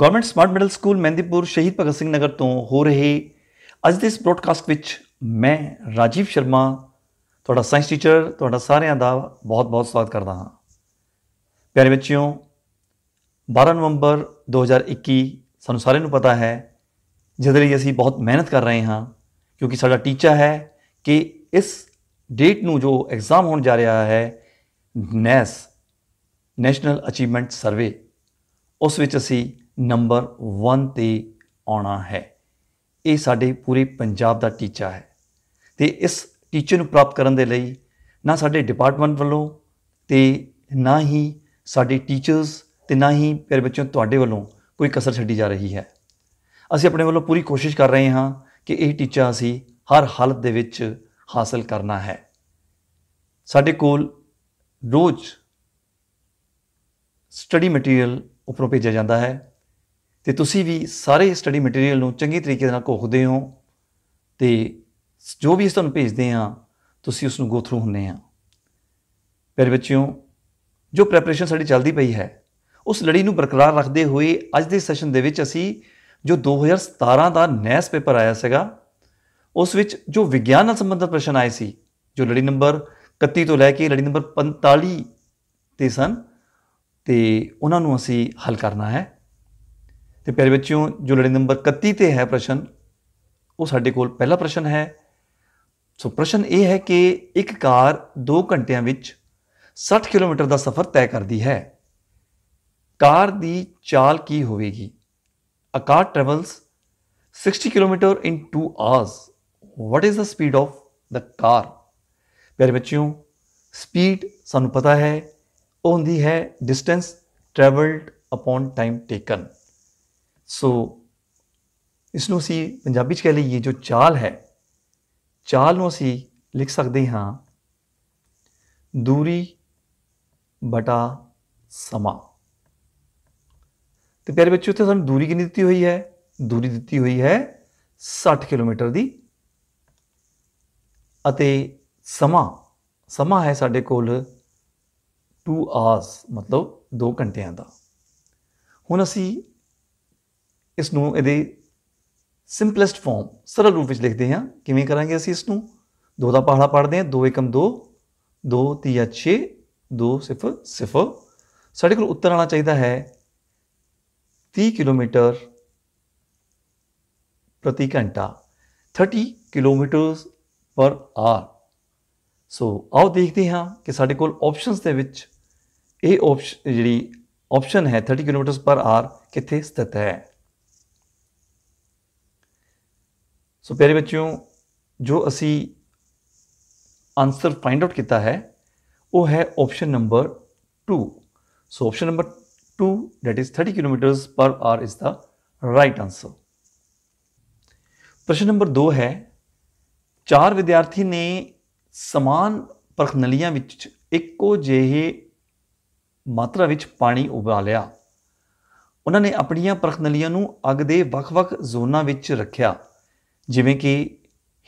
Government smart middle school Mahindipur Shaheed Bhagat Singh ਨਗਰ ਤੋਂ ਹੋ ਰਹੇ ਅੱਜ ਦੇ ਇਸ ਬ੍ਰੌਡਕਾਸਟ ਵਿੱਚ ਮੈਂ ਰਾਜੀਵ ਸ਼ਰਮਾ, ਤੁਹਾਡਾ ਸਾਇੰਸ ਟੀਚਰ ਤੁਹਾਡਾ ਸਾਰਿਆਂ ਦਾ ਬਹੁਤ-ਬਹੁਤ ਸਵਾਗਤ ਕਰਦਾ ਹਾਂ। ਪਿਆਰੇ ਬੱਚਿਓ 12 ਨਵੰਬਰ 2021 ਸਾਨੂੰ ਸਾਰਿਆਂ ਨੂੰ ਪਤਾ ਹੈ, ਜਿਹਦੇ ਲਈ ਅਸੀਂ ਬਹੁਤ ਮਿਹਨਤ ਕਰ ਰਹੇ ਹਾਂ, ਕਿਉਂਕਿ ਸਾਡਾ ਟੀਚਾ ਹੈ ਕਿ ਇਸ ਡੇਟ ਨੂੰ ਜੋ ਐਗਜ਼ਾਮ ਹੋਣ ਜਾ ਰਿਹਾ ਹੈ ਨੈਸ ਨੈਸ਼ਨਲ ਅਚੀਵਮੈਂਟ ਸਰਵੇ ਉਸ ਵਿੱਚ ਅਸੀਂ ਨੰਬਰ 1 ਤੇ ਆਉਣਾ ਹੈ। ਇਹ ਸਾਡੇ ਪੂਰੇ ਪੰਜਾਬ ਦਾ ਟੀਚਾ ਹੈ ਤੇ ਇਸ ਟੀਚੇ ਨੂੰ ਪ੍ਰਾਪਤ ਕਰਨ ਦੇ ਲਈ ਨਾ ਸਾਡੇ ਡਿਪਾਰਟਮੈਂਟ ਵੱਲੋਂ ਤੇ ਨਾ ਹੀ ਸਾਡੇ ਟੀਚਰਸ ਤੇ ਨਾ ਹੀ ਪਿਆਰੇ ਬੱਚਿਓ, ਤੁਹਾਡੇ ਵੱਲੋਂ ਕੋਈ ਕਸਰ ਛੱਡੀ ਜਾ ਰਹੀ ਹੈ। ਅਸੀਂ ਆਪਣੇ ਵੱਲੋਂ ਪੂਰੀ ਕੋਸ਼ਿਸ਼ ਕਰ ਰਹੇ ਹਾਂ ਕਿ ਇਹ ਟੀਚਾ ਅਸੀਂ ਹਰ ਹਾਲਤ ਦੇ ਵਿੱਚ ਹਾਸਲ ਕਰਨਾ ਹੈ। ਸਾਡੇ ਕੋਲ ਰੋਜ਼ ਸਟੱਡੀ ਮਟੀਰੀਅਲ ਉੱਪਰੋਂ ਭੇਜਿਆ ਜਾਂਦਾ ਹੈ। ਤੇ ਤੁਸੀਂ ਵੀ ਸਾਰੇ ਸਟੱਡੀ ਮਟੀਰੀਅਲ ਨੂੰ ਚੰਗੀ ਤਰੀਕੇ ਨਾਲ ਘੋਖਦੇ ਹੋ ਤੇ ਜੋ ਵੀ ਅਸੀਂ ਤੁਹਾਨੂੰ ਭੇਜਦੇ ਹਾਂ, ਤੁਸੀਂ ਉਸ ਨੂੰ ਗੋ ਥਰੂ ਹੁੰਨੇ ਆ ਪਿਆਰੇ ਬੱਚਿਓ, ਜੋ ਪ੍ਰੈਪਰੇਸ਼ਨ ਸਾਡੀ ਚੱਲਦੀ ਪਈ ਹੈ, ਉਸ ਲੜੀ ਨੂੰ ਬਰਕਰਾਰ ਰੱਖਦੇ ਹੋਏ ਅੱਜ ਦੇ ਸੈਸ਼ਨ ਦੇ ਵਿੱਚ ਅਸੀਂ ਜੋ 2017 ਦਾ ਨੈਸ ਪੇਪਰ ਆਇਆ ਸੀਗਾ, ਉਸ ਵਿੱਚ ਜੋ ਵਿਗਿਆਨ ਨਾਲ ਸੰਬੰਧਿਤ ਪ੍ਰਸ਼ਨ ਆਏ ਸੀ, ਜੋ ਲੜੀ ਨੰਬਰ 31 ਤੋਂ ਲੈ ਕੇ ਲੜੀ ਨੰਬਰ 45 ਤੇ ਸਨ, ਤੇ ਉਹਨਾਂ ਨੂੰ ਅਸੀਂ ਹੱਲ ਕਰਨਾ ਹੈ। ਤੇ ਪਿਆਰੇ ਬੱਚਿਓ, ਜੋ ਲੜੀ ਨੰਬਰ 31 ਤੇ ਹੈ ਪ੍ਰਸ਼ਨ, ਉਹ ਸਾਡੇ ਕੋਲ ਪਹਿਲਾ ਪ੍ਰਸ਼ਨ ਹੈ। ਸੋ ਪ੍ਰਸ਼ਨ ਇਹ ਹੈ ਕਿ ਇੱਕ ਕਾਰ 2 ਘੰਟਿਆਂ ਵਿੱਚ 60 ਕਿਲੋਮੀਟਰ ਦਾ ਸਫ਼ਰ ਤੈਅ ਕਰਦੀ ਹੈ। ਕਾਰ ਦੀ ਚਾਲ ਕੀ ਹੋਵੇਗੀ? A car travels 60 kilometre in 2 hours what is the speed of the car ਪਿਆਰੇ ਬੱਚਿਓ ਸਪੀਡ ਸਾਨੂੰ ਪਤਾ ਹੈ, ਉਹ ਹੁੰਦੀ ਹੈ distance travelled upon time taken so ਇਸ ਨੂੰ ਅਸੀਂ ਪੰਜਾਬੀ ਚ ਕਹਿ ਲਈਏ ਜੋ ਚਾਲ ਹੈ, ਚਾਲ ਨੂੰ ਅਸੀਂ ਲਿਖ ਸਕਦੇ ਹਾਂ, ਦੂਰੀ ਬਟਾ ਸਮਾਂ। ਤੇ ਪਿਆਰੇ ਬੱਚਿਓ, ਉੱਥੇ ਸਾਨੂੰ ਦੂਰੀ ਕਿੰਨੀ ਦਿੱਤੀ ਹੋਈ ਹੈ? ਦੂਰੀ ਦਿੱਤੀ ਹੋਈ ਹੈ 60 ਕਿਲੋਮੀਟਰ ਦੀ। ਅਤੇ ਸਮਾਂ ਸਮਾਂ ਹੈ ਸਾਡੇ ਕੋਲ 2 ਆਵਰਸ ਮਤਲਬ 2 ਘੰਟਿਆਂ ਦਾ। ਹੁਣ ਅਸੀਂ ਇਸ ਨੂੰ ਇਹਦੇ ਸਿੰਪਲੈਸਟ ਫਾਰਮ ਸਰਲ ਰੂਪ ਵਿੱਚ ਲਿਖਦੇ ਹਾਂ। ਕਿਵੇਂ ਕਰਾਂਗੇ ਅਸੀਂ ਇਸ ਨੂੰ ਦੋ ਦਾ ਪਹਾੜਾ ਪੜਦੇ ਹਾਂ। 2 ਏਕਮ 2 2 3 6 2 0 0 ਸਾਡੇ ਕੋਲ ਉੱਤਰ ਆਣਾ ਚਾਹੀਦਾ ਹੈ 30 ਕਿਲੋਮੀਟਰ ਪ੍ਰਤੀ ਘੰਟਾ 30 ਕਿਲੋਮੀਟਰਸ ਪਰ ਆਰ ਸੋ ਆਓ ਦੇਖਦੇ ਹਾਂ ਕਿ ਸਾਡੇ ਕੋਲ ਆਪਸ਼ਨਸ ਦੇ ਵਿੱਚ ਇਹ ਆਪਸ਼ਨ ਜਿਹੜੀ ਆਪਸ਼ਨ ਹੈ 30 ਕਿਲੋਮੀਟਰਸ ਪਰ ਆਰ ਕਿੱਥੇ ਸਥਿਤ ਹੈ। ਸੋ ਪਿਆਰੇ ਬੱਚਿਓ, ਜੋ ਅਸੀਂ ਆਨਸਰ ਫਾਈਂਡ ਆਊਟ ਕੀਤਾ ਹੈ, ਉਹ ਹੈ option number 2 so option number 2 that is 30 kilometres per hour is the right answer ਪ੍ਰਸ਼ਨ ਨੰਬਰ 2 ਹੈ ਚਾਰ ਵਿਦਿਆਰਥੀ ਨੇ ਸਮਾਨ ਪ੍ਰਖਨਲੀਆਂ ਵਿੱਚ ਇੱਕੋ ਜਿਹੇ ਮਾਤਰਾ ਵਿੱਚ ਪਾਣੀ ਉਬਾਲਿਆ ਉਹਨਾਂ ਨੇ ਆਪਣੀਆਂ ਪ੍ਰਖਨਲੀਆਂ ਨੂੰ ਅੱਗ ਦੇ ਵੱਖ-ਵੱਖ ਜ਼ੋਨਾਂ ਵਿੱਚ ਰੱਖਿਆ ਜਿਵੇਂ ਕਿ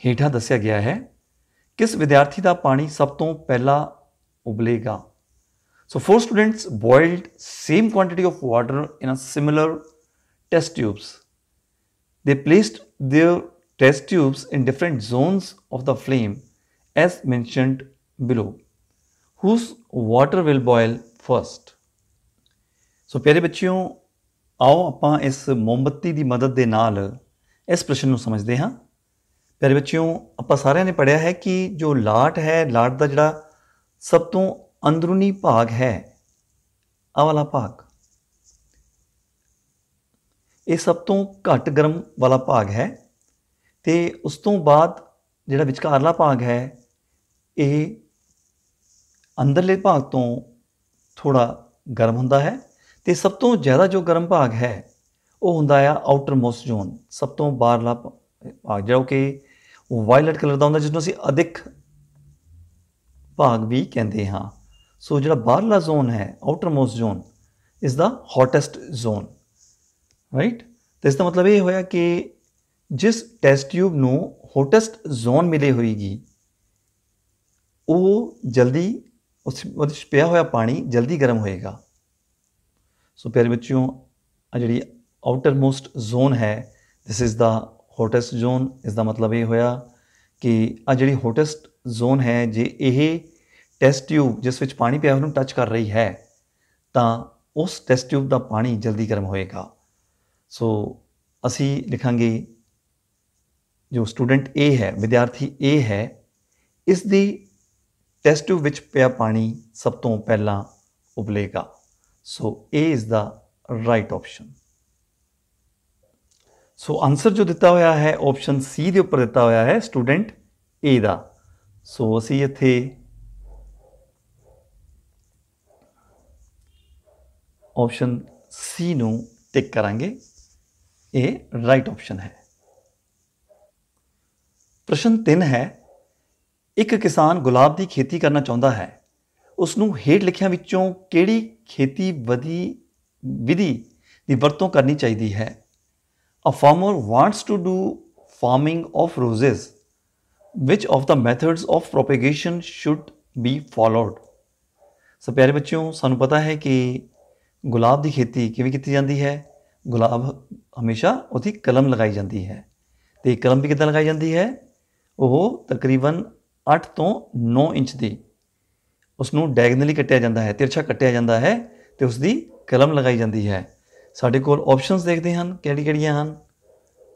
ਹੇਠਾਂ ਦੱਸਿਆ ਗਿਆ ਹੈ ਕਿਸ ਵਿਦਿਆਰਥੀ ਦਾ ਪਾਣੀ ਸਭ ਤੋਂ ਪਹਿਲਾਂ ਉਬਲੇਗਾ So four students boiled same quantity of water in a similar test tubes. They placed their test tubes in different zones of the flame as mentioned below. Whose water will boil first? ਸੋ ਪਿਆਰੇ ਬੱਚਿਓ ਆਓ ਆਪਾਂ ਇਸ ਮੋਮਬੱਤੀ ਦੀ ਮਦਦ ਦੇ ਨਾਲ ਇਸ ਪ੍ਰਸ਼ਨ ਨੂੰ ਸਮਝਦੇ ਹਾਂ। ਪਿਆਰੇ ਬੱਚਿਓ, ਆਪਾਂ ਸਾਰਿਆਂ ਨੇ ਪੜਿਆ ਹੈ ਕਿ ਜੋ ਲਾਟ ਹੈ, ਲਾਟ ਦਾ ਜਿਹੜਾ ਸਭ ਤੋਂ ਅੰਦਰੂਨੀ ਭਾਗ ਹੈ ਆ ਵਾਲਾ ਭਾਗ। ਇਹ ਸਭ ਤੋਂ ਘੱਟ ਗਰਮ ਵਾਲਾ ਭਾਗ ਹੈ ਤੇ ਉਸ ਤੋਂ ਬਾਅਦ ਜਿਹੜਾ ਵਿਚਕਾਰਲਾ ਭਾਗ ਹੈ, ਇਹ ਅੰਦਰਲੇ ਭਾਗ ਤੋਂ ਥੋੜਾ ਗਰਮ ਹੁੰਦਾ ਹੈ ਤੇ ਸਭ ਤੋਂ ਜ਼ਿਆਦਾ ਜੋ ਗਰਮ ਭਾਗ ਹੈ ਉਹ ਹੁੰਦਾ ਆ ਆਊਟਰ ਮੋਸਟ ਜ਼ੋਨ ਸਭ ਤੋਂ ਬਾਹਰਲਾ ਭਾਗ ਜਿਹੜਾ ਕਿ ਵਾਇਲਟ ਕਲਰ ਦਾ ਹੁੰਦਾ ਜਿਸ ਨੂੰ ਅਸੀਂ ਅਧਿਕ ਭਾਗ ਵੀ ਕਹਿੰਦੇ ਹਾਂ। ਸੋ ਜਿਹੜਾ ਬਾਹਰਲਾ ਜ਼ੋਨ ਹੈ ਆਊਟਰ ਮੋਸਟ ਜ਼ੋਨ ਇਸ ਦਾ ਹੌਟੈਸਟ ਜ਼ੋਨ ਰਾਈਟ ਤੇ ਇਸ ਦਾ ਮਤਲਬ ਇਹ ਹੋਇਆ ਕਿ ਜਿਸ ਟੈਸਟ ਟਿਊਬ ਨੂੰ ਹੌਟੈਸਟ ਜ਼ੋਨ ਮਿਲੇ ਹੋਏਗੀ, ਉਹ ਜਲਦੀ, ਉਸ, ਉਹਦੇ ਵਿੱਚ ਪਿਆ ਹੋਇਆ ਪਾਣੀ ਜਲਦੀ ਗਰਮ ਹੋਏਗਾ। ਸੋ ਪਿਆਰੇ ਬੱਚਿਓ ਆ ਜਿਹੜੀ ਆਊਟਰਮੋਸਟ ਜ਼ੋਨ ਹੈ। This is the hottest zone ਇਸ ਦਾ ਮਤਲਬ ਇਹ ਹੋਇਆ ਕਿ ਆ ਜਿਹੜੀ ਹੋਟੈਸਟ ਜ਼ੋਨ ਹੈ, ਜੇ ਇਹ ਟੈਸਟ ਟਿਊਬ ਜਿਸ ਵਿੱਚ ਪਾਣੀ ਪਿਆ ਉਹਨੂੰ ਟੱਚ ਕਰ ਰਹੀ ਹੈ, ਤਾਂ ਉਸ ਟੈਸਟ ਟਿਊਬ ਦਾ ਪਾਣੀ ਜਲਦੀ ਗਰਮ ਹੋਏਗਾ। ਸੋ ਅਸੀਂ ਲਿਖਾਂਗੇ, ਜੋ ਸਟੂਡੈਂਟ A ਹੈ, ਵਿਦਿਆਰਥੀ A ਹੈ, ਇਸ ਦੀ ਟੈਸਟ ਟਿਊਬ ਵਿੱਚ ਪਿਆ ਪਾਣੀ ਸਭ ਤੋਂ ਪਹਿਲਾਂ ਉਬਲੇਗਾ। So A is the right option so answer ਜੋ ਦਿੱਤਾ ਹੋਇਆ ਹੈ ਆਪਸ਼ਨ ਸੀ ਦੇ ਉੱਪਰ ਦਿੱਤਾ ਹੋਇਆ ਹੈ ਸਟੂਡੈਂਟ ਏ ਦਾ ਸੋ ਅਸੀਂ ਇੱਥੇ ਆਪਸ਼ਨ ਸੀ ਨੂੰ ਟਿਕ ਕਰਾਂਗੇ ਇਹ ਰਾਈਟ ਆਪਸ਼ਨ ਹੈ ਪ੍ਰਸ਼ਨ 3 ਹੈ ਇੱਕ ਕਿਸਾਨ ਗੁਲਾਬ ਦੀ ਖੇਤੀ ਕਰਨਾ ਚਾਹੁੰਦਾ ਹੈ ਉਸ ਨੂੰ ਹੇਠ ਲਿਖਿਆਂ ਵਿੱਚੋਂ ਕਿਹੜੀ ਖੇਤੀ ਵਿਧੀ ਵਿਧੀ ਦੀ ਵਰਤੋਂ ਕਰਨੀ ਚਾਹੀਦੀ ਹੈ a farmer wants to do farming of roses which of the methods of propagation should be followed? So ਪਿਆਰੇ ਬੱਚਿਓ, ਸਾਨੂੰ ਪਤਾ ਹੈ ਕਿ ਗੁਲਾਬ ਦੀ ਖੇਤੀ ਕਿਵੇਂ ਕੀਤੀ ਜਾਂਦੀ ਹੈ? ਗੁਲਾਬ ਹਮੇਸ਼ਾ ਉਹਦੀ ਕਲਮ ਲਗਾਈ ਜਾਂਦੀ ਹੈ। ਤੇ ਕਲਮ ਵੀ ਕਿੱਦਾਂ ਲਗਾਈ ਜਾਂਦੀ ਹੈ? ਉਹ ਤਕਰੀਬਨ 8 ਤੋਂ 9 ਇੰਚ ਦੀ। ਉਸ ਨੂੰ ਡਾਇਗਨਲੀ ਕੱਟਿਆ ਜਾਂਦਾ ਹੈ, ਤਿਰਛਾ ਕੱਟਿਆ ਜਾਂਦਾ ਹੈ ਤੇ ਉਸ ਦੀ ਕਲਮ ਲਗਾਈ ਜਾਂਦੀ ਹੈ। ਸਾਡੇ ਕੋਲ ਆਪਸ਼ਨਸ ਦੇਖਦੇ ਹਨ, ਕਿਹੜੀ ਕਿਹੜੀਆਂ ਹਨ।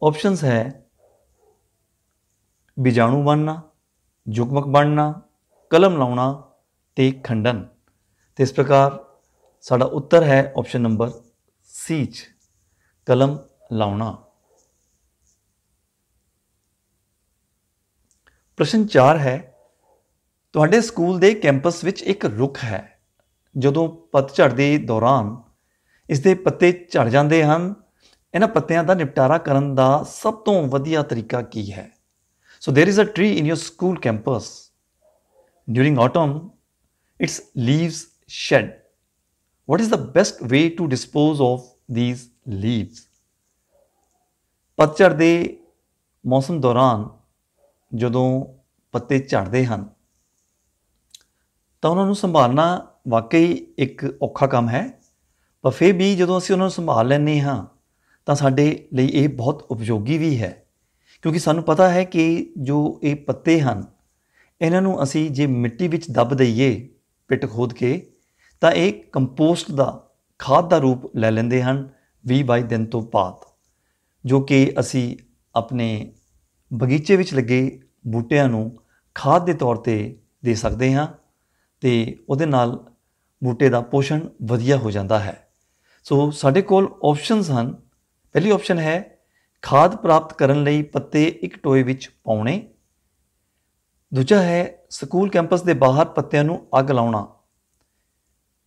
ਆਪਸ਼ਨਸ ਹੈ ਬੀਜਾਣੂ ਬਣਨਾ ਜੁਗਮਕ ਬਣਨਾ, ਕਲਮ ਲਾਉਣਾ ਤੇ ਖੰਡਨ। ਤੇ ਇਸ ਪ੍ਰਕਾਰ ਸਾਡਾ ਉੱਤਰ ਹੈ ਆਪਸ਼ਨ ਨੰਬਰ ਸੀ ਚ, ਕਲਮ ਲਾਉਣਾ। ਪ੍ਰਸ਼ਨ 4 ਹੈ, ਤੁਹਾਡੇ ਸਕੂਲ ਦੇ ਕੈਂਪਸ ਵਿੱਚ ਇੱਕ ਰੁੱਖ ਹੈ, ਜਦੋਂ ਪਤਝੜ ਦੇ ਦੌਰਾਨ ਇਸ ਦੇ ਪੱਤੇ ਝੜ ਜਾਂਦੇ ਹਨ ਇਹਨਾਂ ਪੱਤਿਆਂ ਦਾ ਨਿਪਟਾਰਾ ਕਰਨ ਦਾ ਸਭ ਤੋਂ ਵਧੀਆ ਤਰੀਕਾ ਕੀ ਹੈ ਸੋ there is a tree in your school campus. During autumn, its leaves shed. What is the best way to dispose of these leaves? ਪਤਝੜ ਦੇ ਮੌਸਮ ਦੌਰਾਨ ਜਦੋਂ ਪੱਤੇ ਝੜਦੇ ਹਨ ਤਾਂ ਉਹਨਾਂ ਨੂੰ ਸੰਭਾਲਣਾ ਵਾਕਈ ਇੱਕ ਔਖਾ ਕੰਮ ਹੈ ਪਰ ਫਿਰ ਵੀ ਜਦੋਂ ਅਸੀਂ ਉਹਨਾਂ ਨੂੰ ਸੰਭਾਲ ਲੈਂਦੇ ਹਾਂ, ਤਾਂ ਸਾਡੇ ਲਈ ਇਹ ਬਹੁਤ ਉਪਯੋਗੀ ਵੀ ਹੈ। ਕਿਉਂਕਿ ਸਾਨੂੰ ਪਤਾ ਹੈ ਕਿ ਜੋ ਇਹ ਪੱਤੇ ਹਨ, ਇਹਨਾਂ ਨੂੰ ਅਸੀਂ ਜੇ ਮਿੱਟੀ ਵਿੱਚ ਦੱਬ ਦਈਏ ਪਿੱਟ ਖੋਦ ਕੇ, ਤਾਂ ਇਹ ਕੰਪੋਸਟ ਦਾ, ਖਾਦ ਦਾ ਰੂਪ ਲੈ ਲੈਂਦੇ ਹਨ 20 22 ਦਿਨ ਤੋਂ ਬਾਅਦ, ਜੋ ਕਿ ਅਸੀਂ ਆਪਣੇ ਬਗੀਚੇ ਵਿੱਚ ਲੱਗੇ ਬੂਟਿਆਂ ਨੂੰ ਖਾਦ ਦੇ ਤੌਰ ਤੇ ਦੇ ਸਕਦੇ ਹਾਂ ਤੇ ਉਹਦੇ ਨਾਲ ਬੂਟੇ ਦਾ ਪੋਸ਼ਣ ਵਧੀਆ ਹੋ ਜਾਂਦਾ ਹੈ। ਸੋ ਸਾਡੇ ਕੋਲ ਆਪਸ਼ਨਸ ਹਨ। ਪਹਿਲੀ ਆਪਸ਼ਨ ਹੈ, ਖਾਦ ਪ੍ਰਾਪਤ ਕਰਨ ਲਈ ਪੱਤੇ ਇੱਕ ਟੋਏ ਵਿੱਚ ਪਾਉਣੇ। ਦੂਜਾ ਹੈ, ਸਕੂਲ ਕੈਂਪਸ ਦੇ ਬਾਹਰ ਪੱਤਿਆਂ ਨੂੰ ਅੱਗ ਲਾਉਣਾ।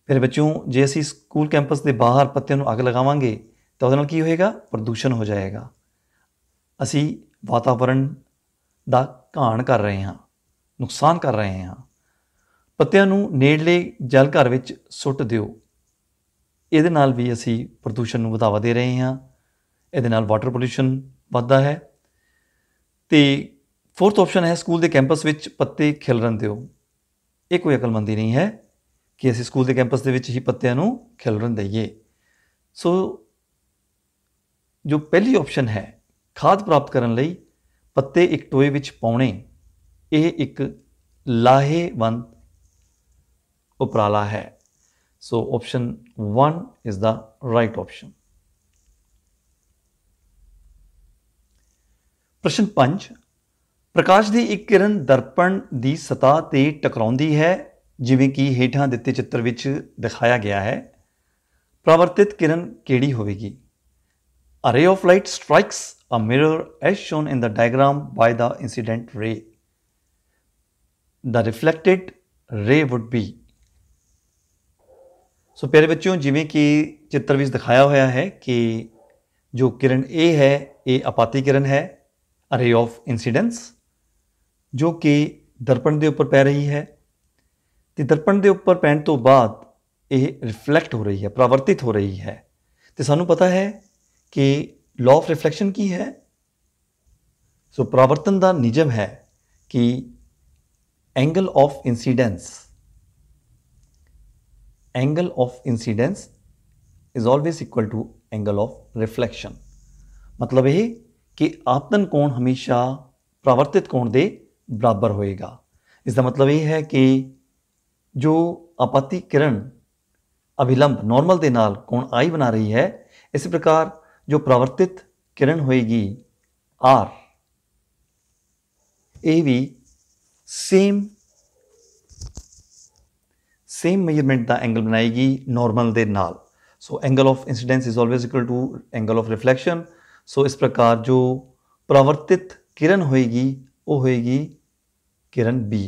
ਫਿਰ ਬੱਚਿਓ, ਜੇ ਅਸੀਂ ਸਕੂਲ ਕੈਂਪਸ ਦੇ ਬਾਹਰ ਪੱਤਿਆਂ ਨੂੰ ਅੱਗ ਲਗਾਵਾਂਗੇ, ਤਾਂ ਉਹਦੇ ਨਾਲ ਕੀ ਹੋਏਗਾ? ਪ੍ਰਦੂਸ਼ਣ ਹੋ ਜਾਏਗਾ। ਅਸੀਂ ਵਾਤਾਵਰਣ ਦਾ ਘਾਣ ਕਰ ਰਹੇ ਹਾਂ, ਨੁਕਸਾਨ ਕਰ ਰਹੇ ਹਾਂ। ਪੱਤਿਆਂ ਨੂੰ ਨੇੜਲੇ ਜਲ ਘਰ ਵਿੱਚ ਸੁੱਟ ਦਿਓ। ਇਹਦੇ ਨਾਲ ਵੀ ਅਸੀਂ ਪ੍ਰਦੂਸ਼ਣ ਨੂੰ ਵਧਾਵਾ ਦੇ ਰਹੇ ਹਾਂ। ਇਹਦੇ ਨਾਲ ਵਾਟਰ ਪੋਲੂਸ਼ਨ ਵੱਧਦਾ ਹੈ। ਤੇ ਫੋਰਥ ਆਪਸ਼ਨ ਹੈ ਸਕੂਲ ਦੇ ਕੈਂਪਸ ਵਿੱਚ ਪੱਤੇ ਖਿਲਰਨ ਦਿਓ ਇਹ ਕੋਈ ਅਕਲਮੰਦੀ ਨਹੀਂ ਹੈ ਕਿ ਅਸੀਂ ਸਕੂਲ ਦੇ ਕੈਂਪਸ ਦੇ ਵਿੱਚ ਹੀ ਪੱਤਿਆਂ ਨੂੰ ਖਿਲਰਨ ਦਈਏ ਸੋ ਜੋ ਪਹਿਲੀ ਆਪਸ਼ਨ ਹੈ, ਖਾਦ ਪ੍ਰਾਪਤ ਕਰਨ ਲਈ ਪੱਤੇ ਇੱਕ ਟੋਏ ਵਿੱਚ ਪਾਉਣੇ, ਇਹ ਇੱਕ ਲਾਹੇਵੰਦ ਉਪਰਾਲਾ ਹੈ। So option 1 is the right option ਪ੍ਰਸ਼ਨ 5 ਪ੍ਰਕਾਸ਼ ਦੀ ਇੱਕ ਕਿਰਨ ਦਰਪਣ ਦੀ ਸਤਹ ਤੇ ਟਕਰਾਉਂਦੀ ਹੈ ਜਿਵੇਂ ਕਿ ਹੇਠਾਂ ਦਿੱਤੇ ਚਿੱਤਰ ਵਿੱਚ ਦਿਖਾਇਆ ਗਿਆ ਹੈ ਪ੍ਰਵਰਤਿਤ ਕਿਰਨ ਕਿਹੜੀ ਹੋਵੇਗੀ A ray of light strikes a mirror as shown in the diagram by the incident ray. The reflected ray would be ਸੋ ਪਿਆਰੇ ਬੱਚਿਓ, ਜਿਵੇਂ ਕਿ ਚਿੱਤਰ ਵਿੱਚ ਦਿਖਾਇਆ ਹੋਇਆ ਹੈ ਕਿ ਜੋ ਕਿਰਨ ਇਹ ਹੈ ਇਹ ਆਪਾਤੀ ਕਿਰਨ ਹੈ ਅਰੇ ਆਫ ਇਨਸੀਡੈਂਸ ਜੋ ਕਿ ਦਰਪਣ ਦੇ ਉੱਪਰ ਪੈ ਰਹੀ ਹੈ। ਤੇ ਦਰਪਣ ਦੇ ਉੱਪਰ ਪੈਣ ਤੋਂ ਬਾਅਦ ਇਹ ਰਿਫਲੈਕਟ ਹੋ ਰਹੀ ਹੈ, ਪ੍ਰਾਵਰਤਿਤ ਹੋ ਰਹੀ ਹੈ। ਤੇ ਸਾਨੂੰ ਪਤਾ ਹੈ ਕਿ ਲਾਅ ਆਫ ਰਿਫਲੈਕਸ਼ਨ ਕੀ ਹੈ? ਸੋ ਪ੍ਰਾਵਰਤਨ ਦਾ ਨਿਯਮ ਹੈ ਕਿ angle of incidence angle of incidence is always equal to angle of reflection ਮਤਲਬ ਇਹ ਕਿ ਆਪਤਨ ਕੋਣ ਹਮੇਸ਼ਾ ਪ੍ਰਵਰਤਿਤ ਕੋਣ ਦੇ ਬਰਾਬਰ ਹੋਏਗਾ ਇਸ ਦਾ ਮਤਲਬ ਇਹ ਹੈ ਕਿ ਜੋ ਆਪਤੀ ਕਿਰਨ ਅਭਿਲੰਬ ਨਾਰਮਲ ਦੇ ਨਾਲ ਕੋਣ ਆਈ ਬਣਾ ਰਹੀ ਹੈ ਇਸੇ ਪ੍ਰਕਾਰ ਜੋ ਪ੍ਰਵਰਤਿਤ ਕਿਰਨ ਹੋਏਗੀ ਆਰ ਇਹ ਵੀ ਸੇਮ ਸੇਮ ਮੇਜਰਮੈਂਟ ਦਾ ਐਂਗਲ ਬਣਾਏਗੀ ਨਾਰਮਲ ਦੇ ਨਾਲ। So angle of incidence is always equal to angle of reflection so ਇਸ ਪ੍ਰਕਾਰ ਜੋ ਪ੍ਰਵਰਤਿਤ ਕਿਰਨ ਹੋਏਗੀ ਉਹ ਹੋਏਗੀ ਕਿਰਨ B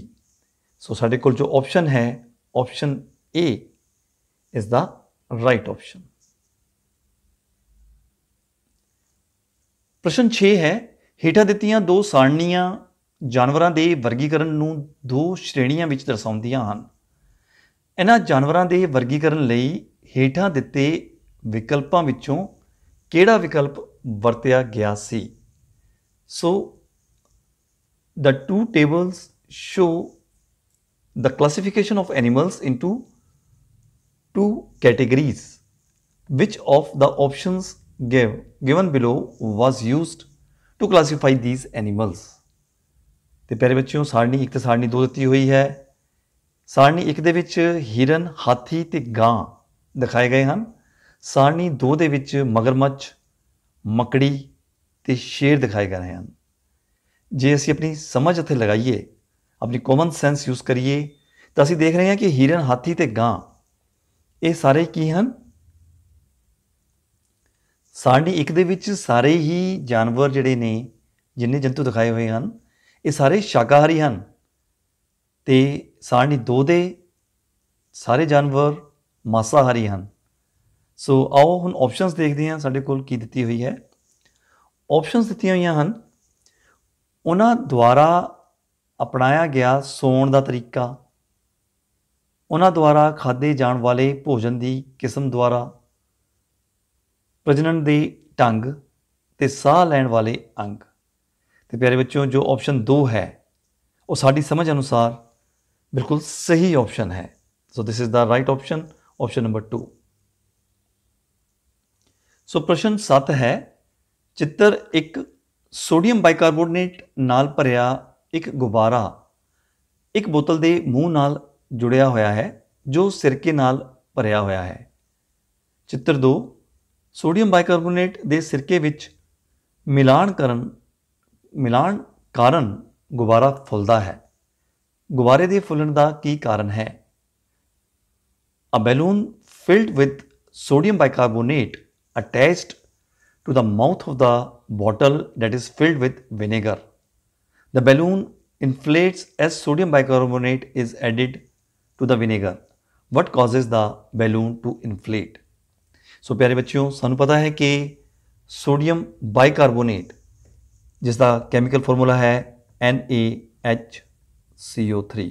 ਸੋ ਸਾਡੇ ਕੋਲ ਜੋ ਆਪਸ਼ਨ ਹੈ option A is the right option ਪ੍ਰਸ਼ਨ 6 ਹੈ ਹੇਠਾਂ ਦਿੱਤੀਆਂ ਦੋ ਸਾਰਣੀਆਂ ਜਾਨਵਰਾਂ ਦੇ ਵਰਗੀਕਰਨ ਨੂੰ ਦੋ ਸ਼੍ਰੇਣੀਆਂ ਵਿੱਚ ਦਰਸਾਉਂਦੀਆਂ ਹਨ ਇਹਨਾਂ ਜਾਨਵਰਾਂ ਦੇ ਵਰਗੀਕਰਨ ਲਈ ਹੇਠਾਂ ਦਿੱਤੇ ਵਿਕਲਪਾਂ ਵਿੱਚੋਂ ਕਿਹੜਾ ਵਿਕਲਪ ਵਰਤਿਆ ਗਿਆ ਸੀ ਸੋ the two tables show the classification of animals into two categories which of the options give, given below was used to classify these animals ਤੇ ਪਿਆਰੇ ਬੱਚਿਓ ਸਾਰਣੀ ਇੱਕ ਤੇ ਸਾਰਣੀ ਦੋ ਦਿੱਤੀ ਹੋਈ ਹੈ ਸਾਰਣੀ ਇੱਕ ਦੇ ਵਿੱਚ ਹਿਰਨ, ਹਾਥੀ ਤੇ ਗਾਂ ਦਿਖਾਏ ਗਏ ਹਨ। ਸਾਰਣੀ ਦੋ ਦੇ ਵਿੱਚ ਮਗਰਮੱਛ, ਮੱਕੜੀ ਤੇ ਸ਼ੇਰ ਦਿਖਾਏ ਗਏ ਹਨ। ਜੇ ਅਸੀਂ ਆਪਣੀ ਸਮਝ ਇੱਥੇ ਲਗਾਈਏ, ਆਪਣੀ ਕਾਮਨ ਸੈਂਸ ਯੂਜ਼ ਕਰੀਏ, ਤਾਂ ਅਸੀਂ ਦੇਖ ਰਹੇ ਹਾਂ ਕਿ ਹਿਰਨ, ਹਾਥੀ ਤੇ ਗਾਂ, ਇਹ ਸਾਰੇ ਕੀ ਹਨ? ਸਾਰਣੀ ਇੱਕ ਦੇ ਵਿੱਚ ਸਾਰੇ ਹੀ ਜਾਨਵਰ ਜਿਹੜੇ ਨੇ, ਜਿੰਨੇ ਜੰਤੂ ਦਿਖਾਏ ਹੋਏ ਹਨ, ਇਹ ਸਾਰੇ ਸ਼ਾਕਾਹਾਰੀ ਹਨ। ਤੇ ਸਾਰਣੀ ਦੋ ਦੇ ਸਾਰੇ ਜਾਨਵਰ ਮਾਸਾਹਾਰੀ ਹਨ। ਸੋ ਆਓ ਹੁਣ ਆਪਸ਼ਨਸ ਦੇਖਦੇ ਹਾਂ ਸਾਡੇ ਕੋਲ ਕੀ ਦਿੱਤੀ ਹੋਈ ਹੈ। ਆਪਸ਼ਨਸ ਦਿੱਤੀਆਂ ਹੋਈਆਂ ਹਨ। ਉਹਨਾਂ ਦੁਆਰਾ ਅਪਣਾਇਆ ਗਿਆ ਸੌਣ ਦਾ ਤਰੀਕਾ, ਉਹਨਾਂ ਦੁਆਰਾ ਖਾਦੇ ਜਾਣ ਵਾਲੇ ਭੋਜਨ ਦੀ ਕਿਸਮ ਦੁਆਰਾ, ਪ੍ਰਜਨਨ ਦੇ ਢੰਗ ਤੇ ਸਾਹ ਲੈਣ ਵਾਲੇ ਅੰਗ। ਤੇ ਪਿਆਰੇ ਬੱਚਿਓ, ਜੋ ਆਪਸ਼ਨ 2 ਹੈ, ਉਹ ਸਾਡੀ ਸਮਝ ਅਨੁਸਾਰ ਬਿਲਕੁਲ ਸਹੀ ਆਪਸ਼ਨ ਹੈ so this is the right option option number 2 so ਪ੍ਰਸ਼ਨ 7 ਹੈ ਚਿੱਤਰ ਇੱਕ ਸੋਡੀਅਮ ਬਾਈਕਾਰਬੋਨੇਟ ਨਾਲ ਭਰਿਆ ਇੱਕ ਗੁਬਾਰਾ ਇੱਕ ਬੋਤਲ ਦੇ ਮੂੰਹ ਨਾਲ ਜੁੜਿਆ ਹੋਇਆ ਹੈ ਜੋ ਸਿਰਕੇ ਨਾਲ ਭਰਿਆ ਹੋਇਆ ਹੈ ਚਿੱਤਰ 2 ਸੋਡੀਅਮ ਬਾਈਕਾਰਬੋਨੇਟ ਦੇ ਸਿਰਕੇ ਵਿੱਚ ਮਿਲਾਣ ਕਰਨ ਮਿਲਾਣ ਕਾਰਨ ਗੁਬਾਰਾ ਫੁੱਲਦਾ ਹੈ ਗੁਬਾਰੇ ਦੇ ਫੁੱਲਣ ਦਾ ਕੀ ਕਾਰਨ ਹੈ A balloon filled with sodium bicarbonate attached to the mouth of the bottle that is filled with vinegar. The balloon inflates as sodium bicarbonate is added to the vinegar. What causes the balloon to inflate? ਸੋ ਪਿਆਰੇ ਬੱਚਿਓ ਸਾਨੂੰ ਪਤਾ ਹੈ ਕਿ sodium bicarbonate ਜਿਸ ਦਾ chemical formula ਹੈ NaHCO3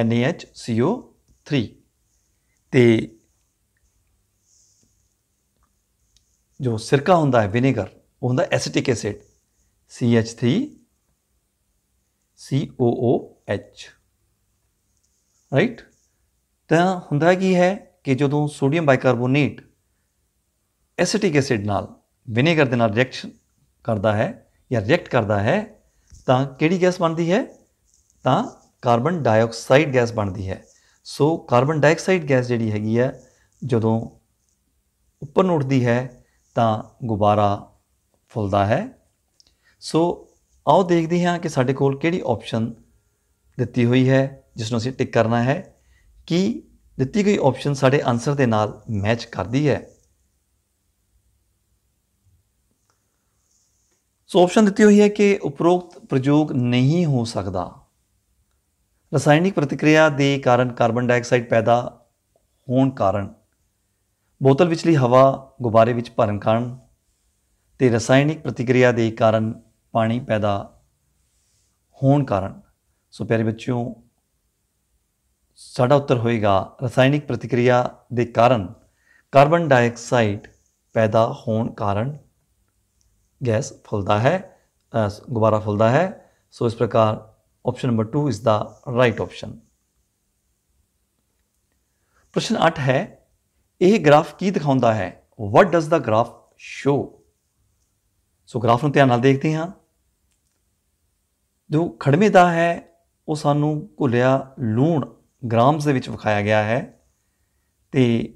NaHCO3 ਤੇ ਜੋ ਸਿਰਕਾ ਹੁੰਦਾ ਹੈ, ਵਿਨੇਗਰ, ਉਹ ਹੁੰਦਾ acetic acid. CH3 COOH right ਤਾਂ ਹੁੰਦਾ ਕੀ ਹੈ ਕਿ ਜਦੋਂ ਸੋਡੀਅਮ ਬਾਈਕਾਰਬੋਨੇਟ ਐਸੀਟਿਕ ਐਸਿਡ ਨਾਲ ਵਿਨੇਗਰ ਦੇ ਨਾਲ ਰਿਐਕਸ਼ਨ ਕਰਦਾ ਹੈ ਜਾਂ ਰਿਐਕਟ ਕਰਦਾ ਹੈ ਤਾਂ ਕਿਹੜੀ ਗੈਸ ਬਣਦੀ ਹੈ? ਤਾਂ ਕਾਰਬਨ ਡਾਈਆਕਸਾਈਡ ਗੈਸ ਬਣਦੀ ਹੈ। ਸੋ ਕਾਰਬਨ ਡਾਈਆਕਸਾਈਡ ਗੈਸ ਜਿਹੜੀ ਹੈਗੀ ਹੈ, ਜਦੋਂ ਉੱਪਰ ਨੂੰ ਉੱਠਦੀ ਹੈ, ਤਾਂ ਗੁਬਾਰਾ ਫੁੱਲਦਾ ਹੈ। ਸੋ ਆਓ ਦੇਖਦੇ ਹਾਂ ਕਿ ਸਾਡੇ ਕੋਲ ਕਿਹੜੀ ਆਪਸ਼ਨ ਦਿੱਤੀ ਹੋਈ ਹੈ ਜਿਸ ਨੂੰ ਅਸੀਂ ਟਿਕ ਕਰਨਾ ਹੈ। ਕਿ ਦਿੱਤੀ ਗਈ ਆਪਸ਼ਨ ਸਾਡੇ ਆਨਸਰ ਦੇ ਨਾਲ ਮੈਚ ਕਰਦੀ ਹੈ? ਸੋ ਆਪਸ਼ਨ ਦਿੱਤੀ ਹੋਈ ਹੈ ਕਿ ਉਪਰੋਕਤ ਪ੍ਰਯੋਗ ਨਹੀਂ ਹੋ ਸਕਦਾ। ਰਸਾਇਣਿਕ ਪ੍ਰਤੀਕਿਰਿਆ ਦੇ ਕਾਰਨ ਕਾਰਬਨ ਡਾਈਆਕਸਾਈਡ ਪੈਦਾ ਹੋਣ ਕਾਰਨ ਬੋਤਲ ਵਿਚਲੀ ਹਵਾ ਗੁਬਾਰੇ ਵਿੱਚ ਭਰਨ ਕਾਰਨ ਤੇ ਰਸਾਇਣਿਕ ਪ੍ਰਤੀਕਿਰਿਆ ਦੇ ਕਾਰਨ ਪਾਣੀ ਪੈਦਾ ਹੋਣ ਕਾਰਨ। ਸੋ ਪਿਆਰੇ ਬੱਚਿਓ, ਸਾਡਾ ਉੱਤਰ ਹੋਏਗਾ, ਰਸਾਇਣਿਕ ਪ੍ਰਤੀਕਿਰਿਆ ਦੇ ਕਾਰਨ ਕਾਰਬਨ ਡਾਈਆਕਸਾਈਡ ਪੈਦਾ ਹੋਣ ਕਾਰਨ ਗੈਸ ਫੁੱਲਦਾ ਹੈ ਗੁਬਾਰਾ ਫੁੱਲਦਾ ਹੈ। ਸੋ ਇਸ ਪ੍ਰਕਾਰ option number 2 is the right option ਪ੍ਰਸ਼ਨ 8 ਹੈ, ਇਹ ਗ੍ਰਾਫ ਕੀ ਦਿਖਾਉਂਦਾ ਹੈ? What does the graph show so graph ਨੂੰ ਧਿਆਨ ਨਾਲ ਦੇਖਦੇ ਹਾਂ। ਜੋ ਖੜਵੇਂ ਦਾ ਹੈ, ਉਹ ਸਾਨੂੰ ਘੁਲਿਆ ਲੂਣ ਗ੍ਰਾਮਸ ਦੇ ਵਿੱਚ ਵਿਖਾਇਆ ਗਿਆ ਹੈ। ਤੇ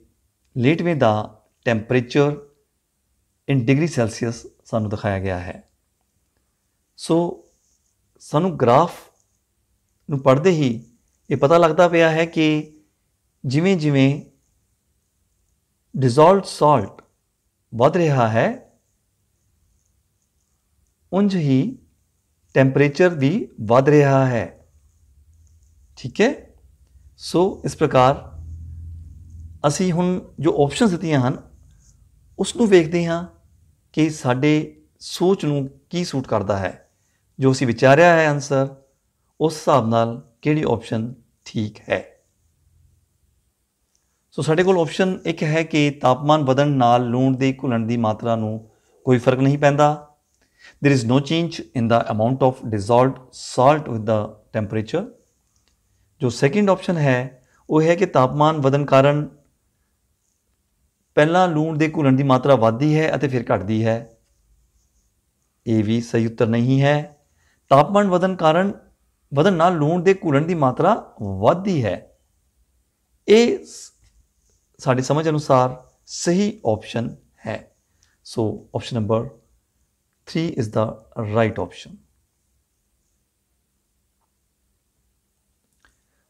ਲੇਟਵੇਂ ਦਾ ਟੈਂਪਰੇਚਰ ਇਨ ਡਿਗਰੀ ਸੈਲਸੀਅਸ ਸਾਨੂੰ ਦਿਖਾਇਆ ਗਿਆ ਹੈ। ਸੋ ਸਾਨੂੰ ਗ੍ਰਾਫ ਨੂੰ ਪੜ੍ਹਦੇ ਹੀ ਇਹ ਪਤਾ ਲੱਗਦਾ ਪਿਆ ਹੈ ਕਿ ਜਿਵੇਂ ਜਿਵੇਂ ਡਿਸੋਲਵਡ ਸਾਲਟ ਵੱਧ ਰਿਹਾ ਹੈ ਉੰਜ ਹੀ ਟੈਂਪਰੇਚਰ ਵੀ ਵੱਧ ਰਿਹਾ ਹੈ। ਠੀਕ ਹੈ? ਸੋ ਇਸ ਪ੍ਰਕਾਰ ਅਸੀਂ ਹੁਣ ਜੋ ਆਪਸ਼ਨਸ ਦਿੱਤੀਆਂ ਹਨ ਉਸ ਨੂੰ ਵੇਖਦੇ ਹਾਂ ਕਿ ਸਾਡੇ ਸੋਚ ਨੂੰ ਕੀ ਸੂਟ ਕਰਦਾ ਹੈ। ਜੋ ਅਸੀਂ ਵਿਚਾਰਿਆ ਹੈ ਆਨਸਰ ਉਸ ਹਿਸਾਬ ਨਾਲ ਕਿਹੜੀ ਆਪਸ਼ਨ ਠੀਕ ਹੈ? ਸੋ ਸਾਡੇ ਕੋਲ ਆਪਸ਼ਨ ਇੱਕ ਹੈ ਕਿ ਤਾਪਮਾਨ ਵਧਣ ਨਾਲ ਲੂਣ ਦੇ ਘੁਲਣ ਦੀ ਮਾਤਰਾ ਨੂੰ ਕੋਈ ਫ਼ਰਕ ਨਹੀਂ ਪੈਂਦਾ। There is no change in the amount of dissolved salt with the temperature ਜੋ ਸੈਕਿੰਡ ਆਪਸ਼ਨ ਹੈ, ਉਹ ਹੈ ਕਿ ਤਾਪਮਾਨ ਵਧਣ ਕਾਰਨ ਪਹਿਲਾਂ ਲੂਣ ਦੇ ਘੁਲਣ ਦੀ ਮਾਤਰਾ ਵੱਧਦੀ ਹੈ ਅਤੇ ਫਿਰ ਘਟਦੀ ਹੈ। ਇਹ ਵੀ ਸਹੀ ਉੱਤਰ ਨਹੀਂ ਹੈ। ਤਾਪਮਾਨ ਵਧਣ ਕਾਰਨ, ਵਧਣ ਨਾਲ ਲੂਣ ਦੇ ਘੁਲਣ ਦੀ ਮਾਤਰਾ ਵੱਧਦੀ ਹੈ। ਇਹ ਸਾਡੀ ਸਮਝ ਅਨੁਸਾਰ ਸਹੀ ਆਪਸ਼ਨ ਹੈ। So option number 3 is the right option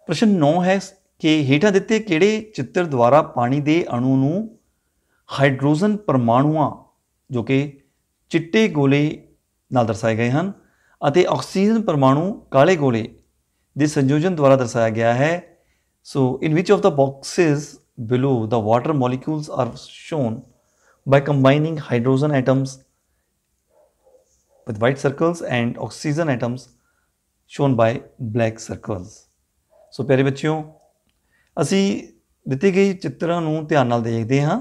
ਪ੍ਰਸ਼ਨ 9 ਹੈ ਕਿ ਹੇਠਾਂ ਦਿੱਤੇ ਕਿਹੜੇ ਚਿੱਤਰ ਦੁਆਰਾ ਪਾਣੀ ਦੇ ਅਣੂ ਨੂੰ ਹਾਈਡਰੋਜਨ ਪਰਮਾਣੂਆਂ ਜੋ ਕਿ ਚਿੱਟੇ ਗੋਲੇ ਨਾਲ ਦਰਸਾਏ ਗਏ ਹਨ ਅਤੇ ਆਕਸੀਜਨ ਪਰਮਾਣੂ ਕਾਲੇ ਗੋਲੇ ਦੇ ਸੰਯੋਜਨ ਦੁਆਰਾ ਦਰਸਾਇਆ ਗਿਆ ਹੈ so in which of the boxes below the water molecules are shown by combining hydrogen atoms with white circles and oxygen atoms shown by black circles so ਪਿਆਰੇ ਬੱਚਿਓ ਅਸੀਂ ਦਿੱਤੇ ਗਏ ਚਿੱਤਰਾਂ ਨੂੰ ਧਿਆਨ ਨਾਲ ਦੇਖਦੇ ਹਾਂ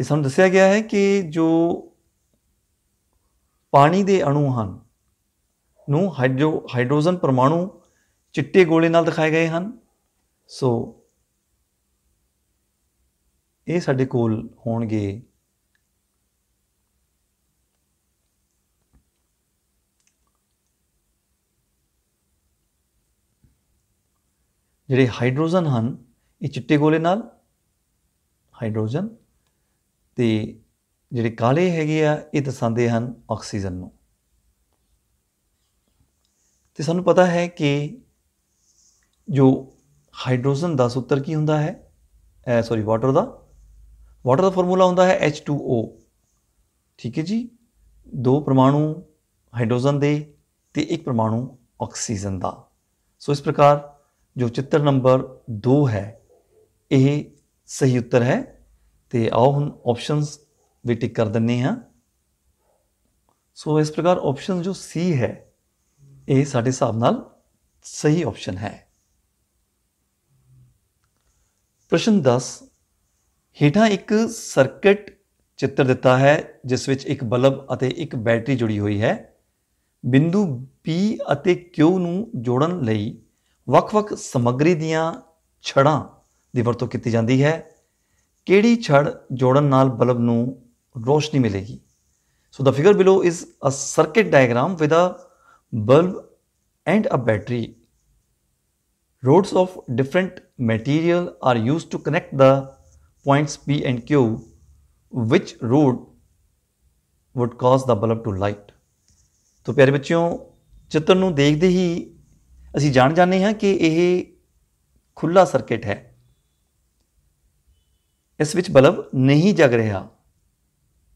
ਤੇ ਸਾਨੂੰ ਦੱਸਿਆ ਗਿਆ ਹੈ ਕਿ ਜੋ ਪਾਣੀ ਦੇ ਅਣੂ ਹਨ, ਨੂੰ ਹਾਈਡਰੋ, ਹਾਈਡਰੋਜਨ ਪਰਮਾਣੂ ਚਿੱਟੇ ਗੋਲੇ ਨਾਲ ਦਿਖਾਏ ਗਏ ਹਨ। ਸੋ ਇਹ ਸਾਡੇ ਕੋਲ ਹੋਣਗੇ। ਜਿਹੜੇ ਹਾਈਡਰੋਜਨ ਹਨ, ਇਹ ਚਿੱਟੇ ਗੋਲੇ ਨਾਲ ਹਾਈਡਰੋਜਨ ਤੇ ਜਿਹੜੇ ਕਾਲੇ ਹੈਗੇ ਆ, ਇਹ ਦਰਸਾਉਂਦੇ ਹਨ ਆਕਸੀਜਨ ਨੂੰ। ਤੇ ਸਾਨੂੰ ਪਤਾ ਹੈ ਕਿ ਜੋ ਹਾਈਡਰੋਜਨ ਦਾ ਸੂਤਰ ਕੀ ਹੁੰਦਾ ਹੈ? ਸੌਰੀ ਵਾਟਰ ਦਾ। ਵਾਟਰ ਦਾ ਫਾਰਮੂਲਾ ਹੁੰਦਾ ਹੈ H2O ਠੀਕ ਹੈ ਜੀ? ਦੋ ਪਰਮਾਣੂ ਹਾਈਡਰੋਜਨ ਦੇ ਤੇ ਇੱਕ ਪਰਮਾਣੂ ਆਕਸੀਜਨ ਦਾ। ਸੋ ਇਸ ਪ੍ਰਕਾਰ ਜੋ ਚਿੱਤਰ ਨੰਬਰ 2 ਹੈ, ਇਹ ਸਹੀ ਉੱਤਰ ਹੈ। ਤੇ ਆਓ ਹੁਣ ਆਪਸ਼ਨਸ ਵੀ ਟਿਕ ਕਰ ਦਿੰਨੇ ਹਾਂ। ਸੋ ਇਸ ਪ੍ਰਕਾਰ ਆਪਸ਼ਨ ਜੋ ਸੀ ਹੈ, ਇਹ ਸਾਡੇ ਹਿਸਾਬ ਨਾਲ ਸਹੀ ਆਪਸ਼ਨ ਹੈ। ਪ੍ਰਸ਼ਨ 10 ਹੇਠਾਂ ਇੱਕ ਸਰਕਟ ਚਿੱਤਰ ਦਿੱਤਾ ਹੈ, ਜਿਸ ਵਿੱਚ ਇੱਕ ਬਲਬ ਅਤੇ ਇੱਕ ਬੈਟਰੀ ਜੁੜੀ ਹੋਈ ਹੈ। ਬਿੰਦੂ P ਅਤੇ Q ਨੂੰ ਜੋੜਨ ਲਈ ਵੱਖ-ਵੱਖ ਸਮੱਗਰੀ ਦੀਆਂ ਛੜਾਂ ਦੀ ਵਰਤੋਂ ਕੀਤੀ ਜਾਂਦੀ ਹੈ। ਕਿਹੜੀ ਛੜ ਜੋੜਨ ਨਾਲ ਬਲਬ ਨੂੰ ਰੋਸ਼ਨੀ ਮਿਲੇਗੀ so the figure below is a circuit diagram with a bulb and a battery rods of different material are used to connect the points P and Q which rod would cause the bulb to light ਤੋ ਪਿਆਰੇ ਬੱਚਿਓ ਚਿੱਤਰ ਨੂੰ ਦੇਖਦੇ ਹੀ ਅਸੀਂ ਜਾਣ ਜਾਂਦੇ ਹਾਂ ਕਿ ਇਹ ਖੁੱਲਾ ਸਰਕਟ ਹੈ ਇਸ ਵਿੱਚ ਬਲਬ ਨਹੀਂ ਜਗ ਰਿਹਾ।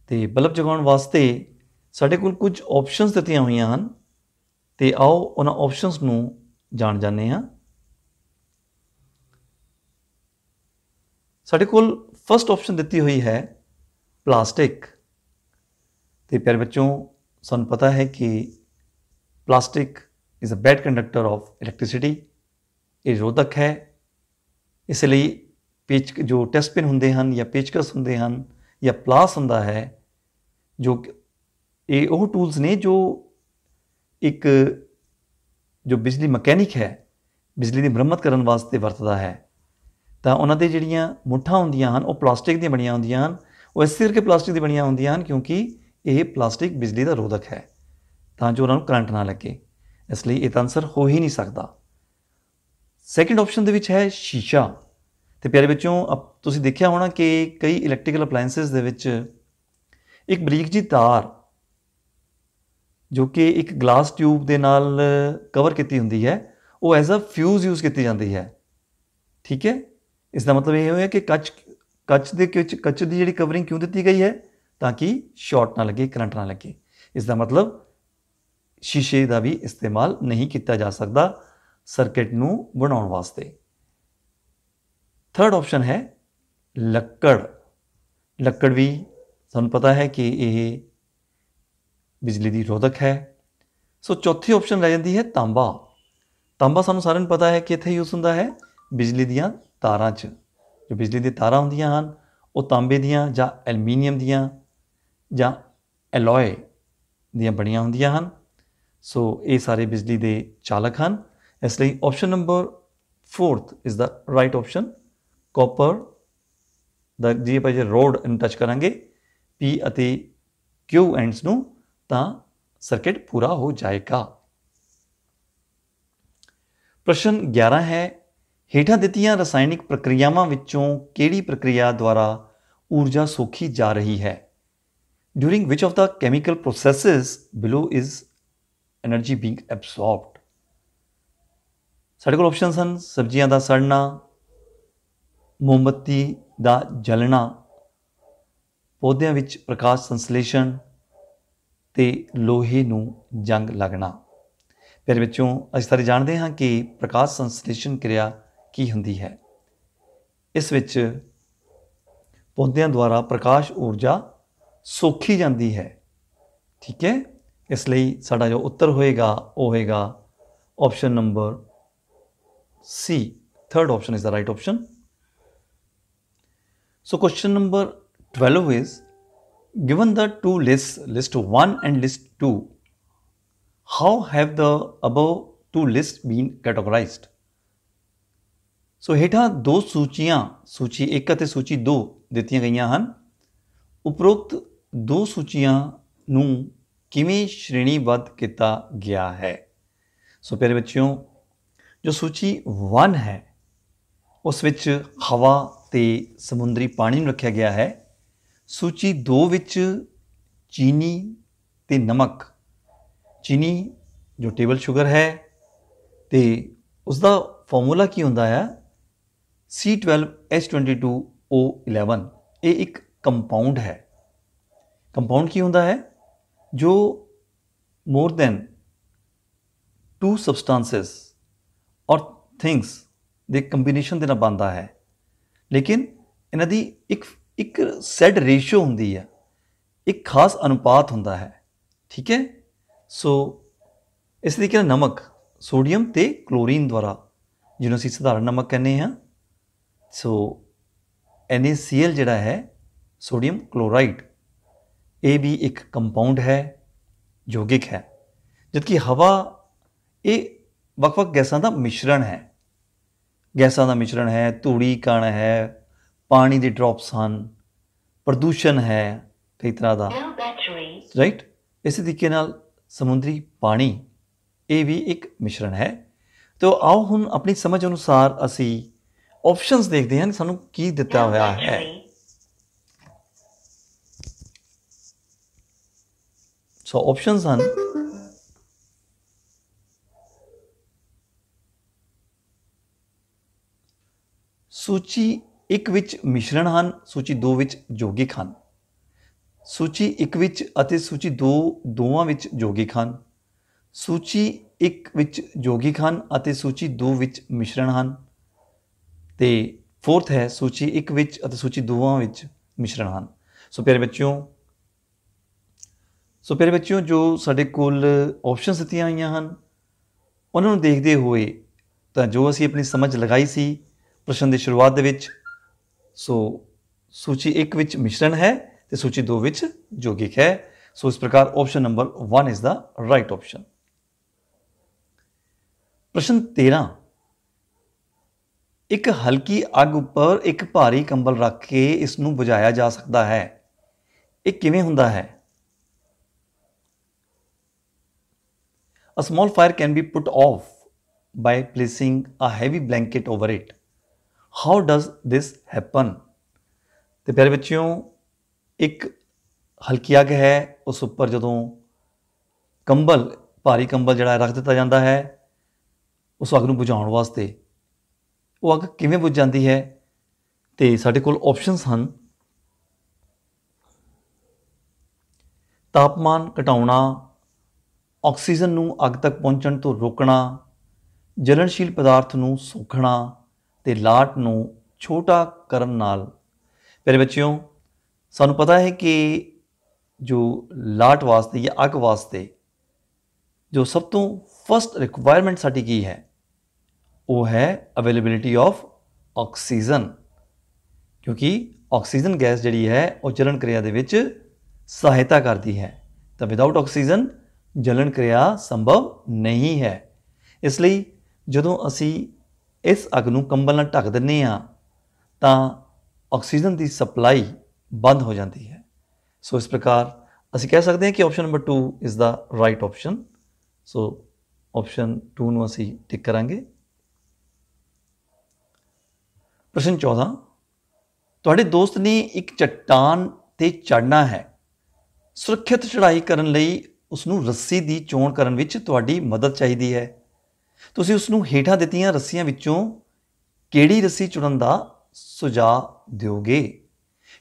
ਤੇ ਬਲਬ ਜਗਾਉਣ ਵਾਸਤੇ ਸਾਡੇ ਕੋਲ ਕੁਝ ਆਪਸ਼ਨਸ ਦਿੱਤੀਆਂ ਹੋਈਆਂ ਹਨ। ਤੇ ਆਓ ਉਹਨਾਂ ਆਪਸ਼ਨਸ ਨੂੰ ਜਾਣ ਜਾਂਦੇ ਹਾਂ। ਸਾਡੇ ਕੋਲ ਫਰਸਟ ਆਪਸ਼ਨ ਦਿੱਤੀ ਹੋਈ ਹੈ ਪਲਾਸਟਿਕ ਤੇ ਪਿਆਰੇ ਬੱਚੋਂ ਸਾਨੂੰ ਪਤਾ ਹੈ ਕਿ plastic is a bad conductor of electricity ਇਹ ਰੋਧਕ ਹੈ। ਇਸ ਲਈ ਪੇਚ ਜੋ ਟੈਸਟ ਪਿਨ ਹੁੰਦੇ ਹਨ ਜਾਂ ਪੇਚਕਸ ਹੁੰਦੇ ਹਨ ਜਾਂ ਪਲਾਸ ਹੁੰਦਾ ਹੈ, ਜੋ ਇਹ ਉਹ ਟੂਲਸ ਨੇ ਜੋ ਇੱਕ ਜੋ ਬਿਜਲੀ ਮਕੈਨਿਕ ਹੈ, ਬਿਜਲੀ ਦੀ ਮੁਰੰਮਤ ਕਰਨ ਵਾਸਤੇ ਵਰਤਦਾ ਹੈ। ਤਾਂ ਉਹਨਾਂ ਦੇ ਜਿਹੜੀਆਂ ਮੁੱਠਾਂ ਹੁੰਦੀਆਂ ਹਨ, ਉਹ ਪਲਾਸਟਿਕ ਦੀਆਂ ਬਣੀਆਂ ਹੁੰਦੀਆਂ ਹਨ। ਉਹ ਇਸ ਕਰਕੇ ਪਲਾਸਟਿਕ ਦੀ ਬਣੀਆਂ ਹੁੰਦੀਆਂ ਹਨ ਕਿਉਂਕਿ ਇਹ ਪਲਾਸਟਿਕ ਬਿਜਲੀ ਦਾ ਰੋਧਕ ਹੈ। ਤਾਂ ਜੋ ਉਹਨਾਂ ਨੂੰ ਕਰੰਟ ਨਾ ਲੱਗੇ। ਇਸ ਲਈ ਇਹ ਤਾਂ ਆਨਸਰ ਹੋ ਹੀ ਨਹੀਂ ਸਕਦਾ। ਸੈਕੰਡ ਆਪਸ਼ਨ ਦੇ ਵਿੱਚ ਹੈ ਸ਼ੀਸ਼ਾ। ਤੇ ਪਿਆਰੇ ਬੱਚਿਓ ਤੁਸੀਂ ਦੇਖਿਆ ਹੋਣਾ ਕਿ ਕਈ ਇਲੈਕਟ੍ਰੀਕਲ ਅਪਲਾਈਐਂਸਸ ਦੇ ਵਿੱਚ ਇੱਕ ਬਰੀਕ ਜੀ ਤਾਰ ਜੋ ਕਿ ਇੱਕ ਗਲਾਸ ਟਿਊਬ ਦੇ ਨਾਲ ਕਵਰ ਕੀਤੀ ਹੁੰਦੀ ਹੈ, ਉਹ ਐਜ਼ ਅ ਫਿਊਜ਼ ਯੂਜ਼ ਕੀਤੀ ਜਾਂਦੀ ਹੈ। ਠੀਕ ਹੈ? ਇਸ ਦਾ ਮਤਲਬ ਇਹ ਹੋਇਆ ਕਿ ਕੱਚ ਕੱਚ ਦੇ ਵਿੱਚ, ਕੱਚ ਦੀ ਜਿਹੜੀ ਕਵਰਿੰਗ ਕਿਉਂ ਦਿੱਤੀ ਗਈ ਹੈ? ਤਾਂ ਕਿ ਸ਼ਾਰਟ ਨਾ ਲੱਗੇ, ਕਰੰਟ ਨਾ ਲੱਗੇ। ਇਸ ਦਾ ਮਤਲਬ ਸ਼ੀਸ਼ੇ ਦਾ ਵੀ ਇਸਤੇਮਾਲ ਨਹੀਂ ਕੀਤਾ ਜਾ ਸਕਦਾ ਸਰਕਟ ਨੂੰ ਬਣਾਉਣ ਵਾਸਤੇ। ਥਰਡ ਆਪਸ਼ਨ ਹੈ ਲੱਕੜ। ਲੱਕੜ ਵੀ ਤੁਹਾਨੂੰ ਪਤਾ ਹੈ ਕਿ ਇਹ ਬਿਜਲੀ ਦੀ ਰੋਧਕ ਹੈ। ਸੋ ਚੌਥੀ ਆਪਸ਼ਨ ਰਹਿ ਜਾਂਦੀ ਹੈ ਤਾਂਬਾ। ਤਾਂਬਾ ਸਾਨੂੰ ਸਾਰਿਆਂ ਨੂੰ ਪਤਾ ਹੈ ਕਿ ਇੱਥੇ ਯੂਜ਼ ਹੁੰਦਾ ਹੈ ਬਿਜਲੀ ਦੀਆਂ ਤਾਰਾਂ 'ਚ। ਜੋ ਬਿਜਲੀ ਦੀਆਂ ਤਾਰਾਂ ਹੁੰਦੀਆਂ ਹਨ, ਉਹ ਤਾਂਬੇ ਦੀਆਂ ਜਾਂ ਐਲੂਮੀਨੀਅਮ ਦੀਆਂ ਜਾਂ ਐਲੋਏ ਦੀਆਂ ਬਣੀਆਂ ਹੁੰਦੀਆਂ ਹਨ। ਸੋ ਇਹ ਸਾਰੇ ਬਿਜਲੀ ਦੇ ਚਾਲਕ ਹਨ। ਇਸ ਲਈ option number 4th is the right option copper ਦਾ ਜੀ ਆਪਾਂ ਜੇ ਰੋਡ ਇਨ ਟੱਚ ਕਰਾਂਗੇ P ਅਤੇ Q ਐਂਡਸ ਨੂੰ ਤਾਂ ਸਰਕਟ ਪੂਰਾ ਹੋ ਜਾਏਗਾ ਪ੍ਰਸ਼ਨ 11 ਹੈ ਹੇਠਾਂ ਦਿੱਤੀਆਂ ਰਸਾਇਣਿਕ ਪ੍ਰਕਿਰਿਆਵਾਂ ਵਿੱਚੋਂ ਕਿਹੜੀ ਪ੍ਰਕਿਰਿਆ ਦੁਆਰਾ ਊਰਜਾ ਸੋਖੀ ਜਾ ਰਹੀ ਹੈ during which of the chemical processes below is energy being absorbed? ਸਾਡੇ ਕੋਲ ਆਪਸ਼ਨਸ ਹਨ ਸਬਜ਼ੀਆਂ ਦਾ ਸੜਨਾ ਮੋਮਬੱਤੀ ਦਾ ਜਲਣਾ, ਪੌਦਿਆਂ ਵਿੱਚ ਪ੍ਰਕਾਸ਼ ਸੰਸਲੇਸ਼ਣ ਤੇ ਲੋਹੇ ਨੂੰ ਜੰਗ ਲੱਗਣਾ। ਫਿਰ ਵਿੱਚੋਂ ਅਸੀਂ ਸਾਰੇ ਜਾਣਦੇ ਹਾਂ ਕਿ ਪ੍ਰਕਾਸ਼ ਸੰਸਲੇਸ਼ਣ ਕਿਰਿਆ ਕੀ ਹੁੰਦੀ ਹੈ। ਇਸ ਵਿੱਚ ਪੌਦਿਆਂ ਦੁਆਰਾ ਪ੍ਰਕਾਸ਼ ਊਰਜਾ ਸੋਖੀ ਜਾਂਦੀ ਹੈ। ਠੀਕ ਹੈ? ਇਸ ਲਈ ਸਾਡਾ ਜੋ ਉੱਤਰ ਹੋਏਗਾ, ਉਹ ਹੋਏਗਾ option number C third option is the right option so question number 12 is given the two lists, list 1 and list 2, how have the above two lists been categorized? So ਹੇਠਾਂ ਦੋ ਸੂਚੀਆਂ ਸੂਚੀ 1 ਅਤੇ ਸੂਚੀ 2 ਦਿੱਤੀਆਂ ਗਈਆਂ ਹਨ ਉਪਰੋਕਤ ਦੋ ਸੂਚੀਆਂ ਨੂੰ ਕਿਵੇਂ ਸ਼੍ਰੇਣੀਬੱਧ ਕੀਤਾ ਗਿਆ ਹੈ ਸੋ ਪਿਆਰੇ ਬੱਚਿਓ ਜੋ ਸੂਚੀ 1 ਹੈ ਉਸ ਵਿੱਚ ਹਵਾ ਤੇ ਸਮੁੰਦਰੀ ਪਾਣੀ ਨੂੰ ਰੱਖਿਆ ਗਿਆ ਹੈ। ਸੂਚੀ 2 ਵਿੱਚ ਚੀਨੀ ਤੇ ਨਮਕ। ਚੀਨੀ, ਜੋ ਟੇਬਲ ਸ਼ੂਗਰ ਹੈ ਤੇ ਉਸ ਦਾ ਫਾਰਮੂਲਾ ਕੀ ਹੁੰਦਾ ਹੈ? C12H22O11 ਇਹ ਇੱਕ ਕੰਪਾਊਂਡ ਹੈ। ਕੰਪਾਊਂਡ ਕੀ ਹੁੰਦਾ ਹੈ? ਜੋ ਮੋਰ ਦੈਨ ਟੂ ਸਬਸਟੈਂਸਸ ਔਰ ਥਿੰਗਸ ਦੇ ਕੰਬੀਨੇਸ਼ਨ ਦੇ ਨਾਲ ਬਣਦਾ ਹੈ। ਲੇਕਿਨ ਇਹਨਾਂ ਦੀ ਇੱਕ ਇੱਕ ਸੈਟ ਰੇਸ਼ੋ ਹੁੰਦੀ ਹੈ। ਇੱਕ ਖਾਸ ਅਨੁਪਾਤ ਹੁੰਦਾ ਹੈ। ਠੀਕ ਹੈ? ਸੋ ਇਸ ਤਰੀਕੇ ਨਾਲ ਨਮਕ ਸੋਡੀਅਮ ਤੇ ਕਲੋਰੀਨ ਦੁਆਰਾ, ਜਿਹਨੂੰ ਅਸੀਂ ਸਧਾਰਨ ਨਮਕ ਕਹਿੰਦੇ ਹਾਂ। ਸੋ NaCl ਜਿਹੜਾ ਹੈ ਸੋਡੀਅਮ ਕਲੋਰਾਈਡ ਇਹ ਵੀ ਇੱਕ ਕੰਪਾਊਂਡ ਹੈ ਯੋਗਿਕ ਹੈ। ਜਦਕਿ ਹਵਾ, ਇਹ ਵੱਖ-ਵੱਖ ਗੈਸਾਂ ਦਾ ਮਿਸ਼ਰਣ ਹੈ। ਗੈਸਾਂ ਦਾ ਮਿਸ਼ਰਣ ਹੈ ਧੂੜੀ ਕਣ ਹੈ ਪਾਣੀ ਦੇ ਡ੍ਰੌਪਸ ਹਨ ਪ੍ਰਦੂਸ਼ਣ ਹੈ ਕਈ ਤਰ੍ਹਾਂ ਦਾ। ਰਾਈਟ ਇਸੇ ਤਰੀਕੇ ਨਾਲ ਸਮੁੰਦਰੀ ਪਾਣੀ ਇਹ ਵੀ ਇੱਕ ਮਿਸ਼ਰਣ ਹੈ। ਤੋ ਆਓ ਹੁਣ ਆਪਣੀ ਸਮਝ ਅਨੁਸਾਰ ਅਸੀਂ ਆਪਸ਼ਨਸ ਦੇਖਦੇ ਹਾਂ ਸਾਨੂੰ ਕੀ ਦਿੱਤਾ ਹੋਇਆ ਹੈ। ਸੋ ਆਪਸ਼ਨਸ ਹਨ। ਸੂਚੀ ਇੱਕ ਵਿੱਚ ਮਿਸ਼ਰਣ ਹਨ, ਸੂਚੀ 2 ਵਿੱਚ ਯੋਗਿਕ ਹਨ। ਸੂਚੀ 1 ਵਿੱਚ ਅਤੇ ਸੂਚੀ 2 ਦੋਵਾਂ ਵਿੱਚ ਯੋਗਿਕ ਹਨ। ਸੂਚੀ 1 ਵਿੱਚ ਯੋਗਿਕ ਹਨ ਅਤੇ ਸੂਚੀ 2 ਵਿੱਚ ਮਿਸ਼ਰਣ ਹਨ। ਤੇ ਫੋਰਥ ਹੈ, ਸੂਚੀ 1 ਵਿੱਚ ਅਤੇ ਸੂਚੀ 2ਵਾਂ ਵਿੱਚ ਮਿਸ਼ਰਣ ਹਨ। ਸੋ ਪਿਆਰੇ ਬੱਚਿਓ, ਸੋ ਪਿਆਰੇ ਬੱਚਿਓ, ਜੋ ਸਾਡੇ ਕੋਲ ਆਪਸ਼ਨਸ ਦਿੱਤੀਆਂ ਹੋਈਆਂ ਹਨ, ਉਹਨਾਂ ਨੂੰ ਦੇਖਦੇ ਹੋਏ ਤਾਂ ਜੋ ਅਸੀਂ ਆਪਣੀ ਸਮਝ ਲਗਾਈ ਸੀ ਪ੍ਰਸ਼ਨ ਦੀ ਸ਼ੁਰੂਆਤ ਦੇ ਵਿੱਚ। ਸੋ ਸੂਚੀ 1 ਵਿੱਚ ਮਿਸ਼ਰਣ ਹੈ ਤੇ ਸੂਚੀ 2 ਵਿੱਚ ਯੋਗਿਕ ਹੈ। ਸੋ ਇਸ ਪ੍ਰਕਾਰ option number 1 is the right option ਪ੍ਰਸ਼ਨ 13 ਇੱਕ ਹਲਕੀ ਅੱਗ ਉੱਪਰ ਇੱਕ ਭਾਰੀ ਕੰਬਲ ਰੱਖ ਕੇ ਇਸ ਨੂੰ ਬੁਝਾਇਆ ਜਾ ਸਕਦਾ ਹੈ। ਇਹ ਕਿਵੇਂ ਹੁੰਦਾ ਹੈ? A small fire can be put off by placing a heavy blanket over it. How does this happen ਤੇ ਪਿਆਰੇ ਬੱਚਿਓ, ਇੱਕ ਹਲਕੀ ਅੱਗ ਹੈ, ਉਸ ਉੱਪਰ ਜਦੋਂ ਕੰਬਲ, ਭਾਰੀ ਕੰਬਲ ਜਿਹੜਾ ਰੱਖ ਦਿੱਤਾ ਜਾਂਦਾ ਹੈ, ਉਸ ਅੱਗ ਨੂੰ ਬੁਝਾਉਣ ਵਾਸਤੇ। ਉਹ ਅੱਗ ਕਿਵੇਂ ਬੁਝ ਜਾਂਦੀ ਹੈ? ਤੇ ਸਾਡੇ ਕੋਲ ਆਪਸ਼ਨਸ ਹਨ। ਤਾਪਮਾਨ ਘਟਾਉਣਾ, ਆਕਸੀਜਨ ਨੂੰ ਅੱਗ ਤੱਕ ਪਹੁੰਚਣ ਤੋਂ ਰੋਕਣਾ ਜਲਨਸ਼ੀਲ ਪਦਾਰਥ ਨੂੰ ਸੋਖਣਾ ਤੇ ਲਾਟ ਨੂੰ ਛੋਟਾ ਕਰਨ ਨਾਲ। ਮੇਰੇ ਬੱਚਿਓ, ਸਾਨੂੰ ਪਤਾ ਹੈ ਕਿ ਜੋ ਲਾਟ ਵਾਸਤੇ ਜਾਂ ਅੱਗ ਵਾਸਤੇ ਜੋ ਸਭ ਤੋਂ ਫਸਟ ਰਿਕੁਆਇਰਮੈਂਟ ਸਾਡੀ ਕੀ ਹੈ, ਉਹ ਹੈ ਅਵੇਲੇਬਿਲਿਟੀ ਆਫ ਆਕਸੀਜਨ ਕਿਉਂਕਿ ਆਕਸੀਜਨ ਗੈਸ ਜਿਹੜੀ ਹੈ, ਉਹ ਜਲਣ ਕਿਰਿਆ ਦੇ ਵਿੱਚ ਸਹਾਇਤਾ ਕਰਦੀ ਹੈ। ਤਾਂ ਵਿਦਆਊਟ ਆਕਸੀਜਨ ਜਲਣ ਕਿਰਿਆ ਸੰਭਵ ਨਹੀਂ ਹੈ। ਇਸ ਲਈ ਜਦੋਂ ਅਸੀਂ ਇਸ ਅੱਗ ਨੂੰ ਕੰਬਲ ਨਾਲ ਢੱਕ ਦਿੰਨੇ ਆ ਤਾਂ ਆਕਸੀਜਨ ਦੀ ਸਪਲਾਈ ਬੰਦ ਹੋ ਜਾਂਦੀ ਹੈ। ਸੋ ਇਸ ਪ੍ਰਕਾਰ ਅਸੀਂ ਕਹਿ ਸਕਦੇ ਹਾਂ ਕਿ option number 2 is the right option so option 2 ਨੂੰ ਅਸੀਂ ਟਿਕ ਕਰਾਂਗੇ। ਪ੍ਰਸ਼ਨ 14 ਤੁਹਾਡੇ ਦੋਸਤ ਨੇ ਇੱਕ ਚਟਾਨ ਤੇ ਚੜਨਾ ਹੈ। ਸੁਰੱਖਿਅਤ ਚੜ੍ਹਾਈ ਕਰਨ ਲਈ ਉਸ ਨੂੰ ਰੱਸੀ ਦੀ ਚੋਣ ਕਰਨ ਵਿੱਚ ਤੁਹਾਡੀ ਮਦਦ ਚਾਹੀਦੀ ਹੈ। ਤੁਸੀਂ ਉਸ ਨੂੰ ਹੇਠਾਂ ਦਿੱਤੀਆਂ ਰੱਸੀਆਂ ਵਿੱਚੋਂ ਕਿਹੜੀ ਰੱਸੀ ਚੁਣਨ ਦਾ ਸੁਝਾਅ ਦਿਓਗੇ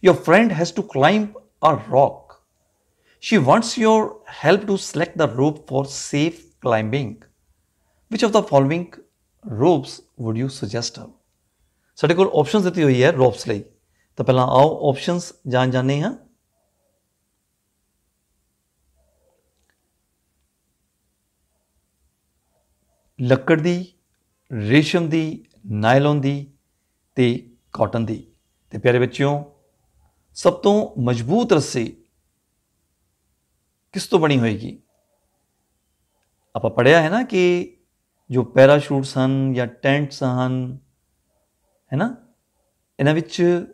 your friend has to climb a rock she wants your help to select the rope for safe climbing which of the following ropes would you suggest her ਸਾਡੇ ਕੋਲ ਆਪਸ਼ਨਸ ਦਿੱਤੀ ਹੋਈ ਹੈ ਰੋਪਸ ਲਈ ਤਾਂ ਪਹਿਲਾਂ ਆਓ ਆਪਸ਼ਨਸ ਜਾਣ ਜਾਣੇ ਹਾਂ ਲੱਕੜ ਦੀ, ਰੇਸ਼ਮ ਦੀ, ਨਾਇਲਨ ਦੀ ਤੇ ਕਾਟਨ ਦੀ। ਤੇ ਪਿਆਰੇ ਬੱਚਿਓ, ਸਭ ਤੋਂ ਮਜ਼ਬੂਤ ਰੱਸੀ ਕਿਸ ਤੋਂ ਬਣੀ ਹੋਏਗੀ? ਆਪਾਂ ਪੜਿਆ ਹੈ ਨਾ ਕਿ ਜੋ ਪੈਰਾਸ਼ੂਟਸ ਹਨ ਜਾਂ ਟੈਂਟਸ ਹਨ, ਹੈ ਨਾ, ਇਹਨਾਂ ਵਿੱਚ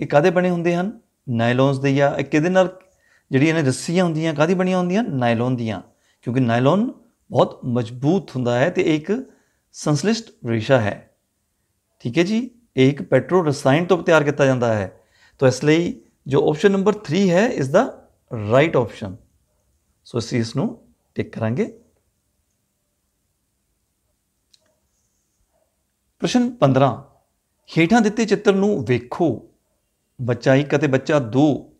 ਇਹ ਕਾਦੇ ਬਣੇ ਹੁੰਦੇ ਹਨ? ਨਾਇਲੋਨਸ ਦੇ ਜਾਂ ਇਹ ਕਿਹਦੇ ਨਾਲ ਜਿਹੜੀਆਂ ਇਹਨਾਂ ਰੱਸੀਆਂ ਹੁੰਦੀਆਂ ਕਾਦੀ ਬਣੀਆਂ ਹੁੰਦੀਆਂ? ਨਾਇਲੋਨ ਦੀਆਂ। ਕਿਉਂਕਿ ਨਾਇਲੋਨ ਬਹੁਤ ਮਜ਼ਬੂਤ ਹੁੰਦਾ ਹੈ ਤੇ ਇੱਕ ਸੰਸਲਿਸ਼ਟ ਰੇਸ਼ਾ ਹੈ। ਠੀਕ ਹੈ ਜੀ? ਇਹ ਇੱਕ ਪੈਟਰੋ ਰਸਾਇਣ ਤੋਂ ਤਿਆਰ ਕੀਤਾ ਜਾਂਦਾ ਹੈ। ਤਾਂ ਇਸ ਲਈ ਜੋ ਆਪਸ਼ਨ ਨੰਬਰ 3 ਹੈ, ਇਸ ਦਾ ਰਾਈਟ ਆਪਸ਼ਨ ਸੋ ਅਸੀਂ ਇਸ ਨੂੰ ਟਿਕ ਕਰਾਂਗੇ। ਪ੍ਰਸ਼ਨ 15 ਹੇਠਾਂ ਦਿੱਤੇ ਚਿੱਤਰ ਨੂੰ ਵੇਖੋ। ਬੱਚਾ 1 ਅਤੇ ਬੱਚਾ 2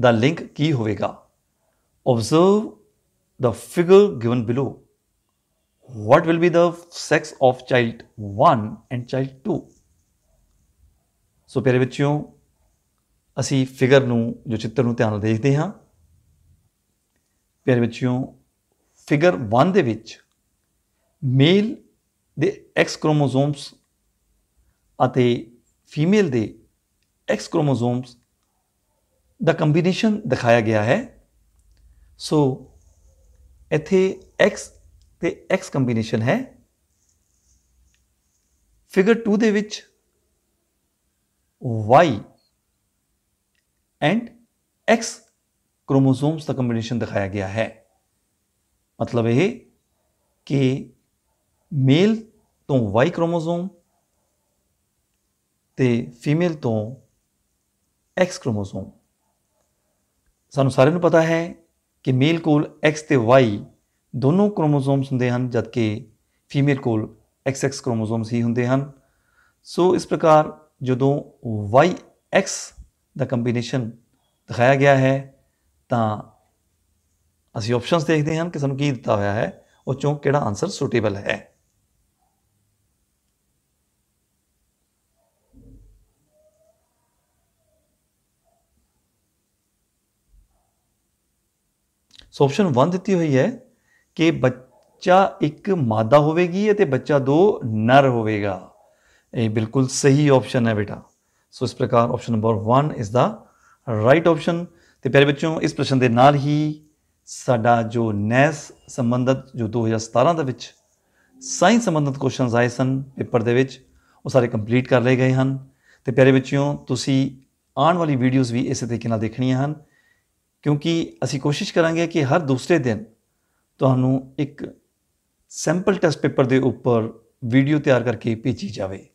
ਦਾ ਲਿੰਕ ਕੀ ਹੋਵੇਗਾ? observe the figure given below. What will be the sex of child 1 and child 2 so ਪਿਆਰੇ ਬੱਚਿਓ, ਅਸੀਂ ਫਿਗਰ ਨੂੰ, ਜੋ ਚਿੱਤਰ ਨੂੰ ਧਿਆਨ ਨਾਲ ਦੇਖਦੇ ਹਾਂ। ਪਿਆਰੇ ਬੱਚਿਓ ਫਿਗਰ 1 ਦੇ ਵਿੱਚ ਮੇਲ ਦੇ X ਕ੍ਰੋਮੋਸੋਮਸ ਅਤੇ ਫੀਮੇਲ ਦੇ X ਕ੍ਰੋਮੋਸੋਮਸ ਦਾ ਕੰਬੀਨੇਸ਼ਨ ਦਿਖਾਇਆ ਗਿਆ ਹੈ। ਸੋ ਇੱਥੇ X ਤੇ X ਕੰਬੀਨੇਸ਼ਨ ਹੈ। ਫਿਗਰ 2 ਦੇ ਵਿੱਚ Y ਐਂਡ X ਕ੍ਰੋਮੋਸੋਮਸ ਦਾ ਕੰਬੀਨੇਸ਼ਨ ਦਿਖਾਇਆ ਗਿਆ ਹੈ। ਮਤਲਬ ਇਹ ਕਿ ਮੇਲ ਤੋਂ Y ਕ੍ਰੋਮੋਸੋਮ ਤੇ ਫੀਮੇਲ ਤੋਂ X ਕ੍ਰੋਮੋਸੋਮ ਸਾਨੂੰ ਸਾਰਿਆਂ ਨੂੰ ਪਤਾ ਹੈ ਕਿ ਮੇਲ ਕੋਲ X ਤੇ Y ਦੋਨੋਂ ਕ੍ਰੋਮੋਸੋਮਸ ਹੁੰਦੇ ਹਨ, ਜਦਕਿ ਫੀਮੇਲ ਕੋਲ XX ਕ੍ਰੋਮੋਸੋਮਸ ਹੀ ਹੁੰਦੇ ਹਨ। ਸੋ ਇਸ ਪ੍ਰਕਾਰ ਜਦੋਂ YX ਦਾ ਕੰਬੀਨੇਸ਼ਨ ਦਿਖਾਇਆ ਗਿਆ ਹੈ, ਤਾਂ ਅਸੀਂ ਆਪਸ਼ਨਸ ਦੇਖਦੇ ਹਾਂ ਕਿ ਸਾਨੂੰ ਕੀ ਦਿੱਤਾ ਹੋਇਆ ਹੈ, ਉਹ ਚੋਂ ਕਿਹੜਾ ਆਨਸਰ ਸੂਟੇਬਲ ਹੈ। ਸੋ ਆਪਸ਼ਨ 1 ਦਿੱਤੀ ਹੋਈ ਹੈ ਕਿ ਬੱਚਾ ਇੱਕ ਮਾਦਾ ਹੋਵੇਗੀ ਅਤੇ ਬੱਚਾ ਦੋ ਨਰ ਹੋਵੇਗਾ। ਇਹ ਬਿਲਕੁਲ ਸਹੀ ਆਪਸ਼ਨ ਹੈ ਬੇਟਾ। ਸੋ ਇਸ ਪ੍ਰਕਾਰ ਆਪਸ਼ਨ ਨੰਬਰ 1 ਇਸ ਦਾ ਰਾਈਟ ਆਪਸ਼ਨ ਤੇ ਪਿਆਰੇ ਬੱਚਿਓ, ਇਸ ਪ੍ਰਸ਼ਨ ਦੇ ਨਾਲ ਹੀ ਸਾਡਾ ਜੋ ਨੈਸ ਸੰਬੰਧਤ, ਜੋ 2017 ਦੇ ਵਿੱਚ ਸਾਇੰਸ ਸੰਬੰਧਤ ਕੁਐਸਚਨਸ ਆਏ ਸਨ, ਪੇਪਰ ਦੇ ਵਿੱਚ, ਉਹ ਸਾਰੇ ਕੰਪਲੀਟ ਕਰ ਲਏ ਗਏ ਹਨ। ਤੇ ਪਿਆਰੇ ਬੱਚਿਓ, ਤੁਸੀਂ ਆਉਣ ਵਾਲੀ ਵੀਡੀਓਜ਼ ਵੀ ਇਸੇ ਤਰੀਕੇ ਨਾਲ ਦੇਖਣੀਆਂ ਹਨ। ਕਿਉਂਕਿ ਅਸੀਂ ਕੋਸ਼ਿਸ਼ ਕਰਾਂਗੇ ਕਿ ਹਰ ਦੂਸਰੇ ਦਿਨ ਤੁਹਾਨੂੰ ਇੱਕ ਸੈਂਪਲ ਟੈਸਟ ਪੇਪਰ ਦੇ ਉੱਪਰ ਵੀਡੀਓ ਤਿਆਰ ਕਰਕੇ ਭੇਜੀ ਜਾਵੇ।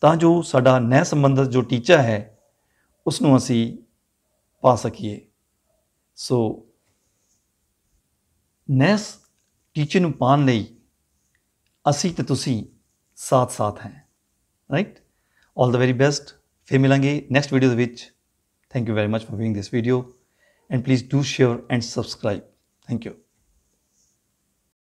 ਤਾਂ ਜੋ ਸਾਡਾ ਨਹਿ ਸੰਬੰਧਤ ਜੋ ਟੀਚਾ ਹੈ ਉਸ ਨੂੰ ਅਸੀਂ ਪਾ ਸਕੀਏ। ਸੋ ਨੈਸ ਟੀਚੇ ਨੂੰ ਪਾਉਣ ਲਈ ਅਸੀਂ ਤੇ ਤੁਸੀਂ ਸਾਥ-ਸਾਥ ਹੈ। Right all the very best ਫਿਰ ਮਿਲਾਂਗੇ ਨੈਕਸਟ ਵੀਡੀਓ ਦੇ ਵਿੱਚ। Thank you very much for viewing this video and please do share and subscribe. Thank you.